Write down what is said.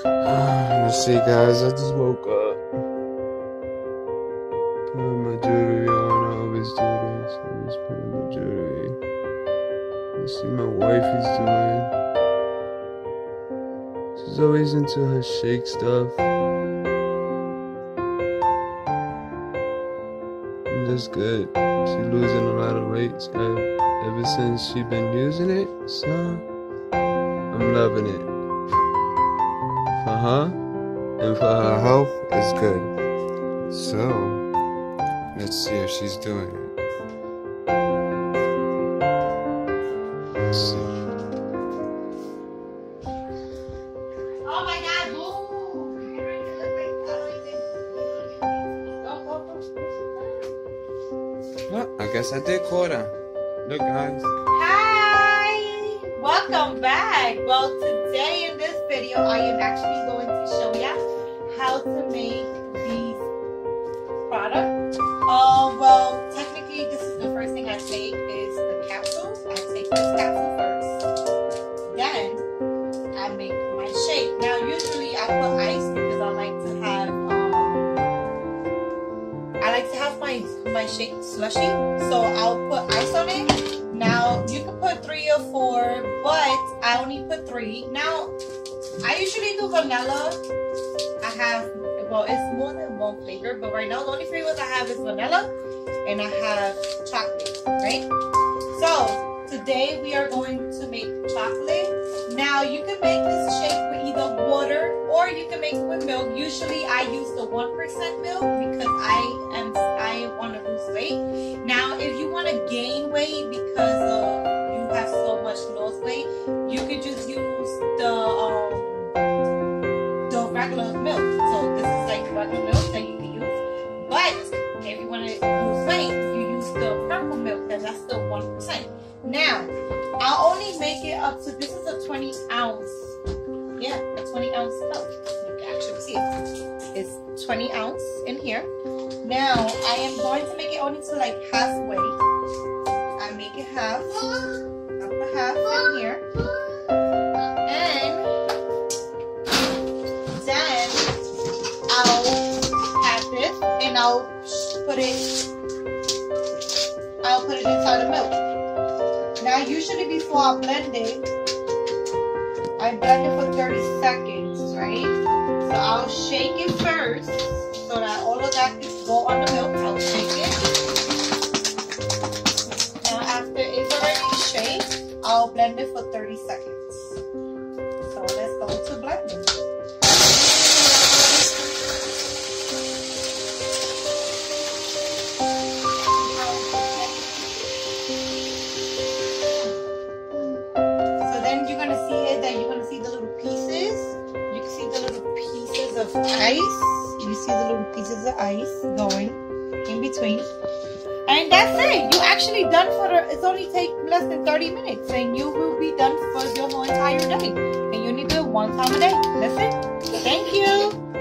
see, guys, I just woke up. Putting my jewelry on. I always do this. I just put in my jewelry. Let's see my wife is doing. She's always into her shake stuff. And that's good. She's losing a lot of weight. So ever since she's been using it, so I'm loving it. For her and for her health, it's good. So, let's see if she's doing it. Let's see. Oh my god, move! Well, I guess I did quarter. Look, guys. Welcome back. Well, today in this video, I am actually going to show you how to make these products. Um, well, technically, this is the first thing I take is the capsules. I take this capsule first. Then I make my shake. Now, usually I put ice because I like to have um, I like to have my my shake slushy. So I'll put ice on it. Put three or four, but I only put three. Now I usually do vanilla. I have well, it's more than one flavor, but right now the only flavors I have is vanilla and I have chocolate, right? So today we are going to make chocolate. Now you can make this shake with either water or you can make it with milk. Usually I use the 1% milk because I am I want to lose weight. Now if you want to gain weight because much lost weight, you could just use the um the regular milk. So this is like regular milk that you can use. But if you want to lose weight, you use the purple milk because that's still 1%. Now, I'll only make it up to this is a 20 ounce. Yeah, a 20 ounce cup. You can actually see it. It's 20 ounce in here. Now, I am going to make it only to like halfway. I make it half. I'll put it I'll put it inside the milk. Now usually before I blend it, I blend it for 30 seconds, right? So I'll shake it first so that all of that can go on the milk. I'll shake it. Now after it's already shaked, I'll blend it ice. You see the little pieces of ice going in between. And that's it. You actually done for it's only take less than 30 minutes and you will be done for your whole entire day. And you need to do it one time a day. That's it. Thank you.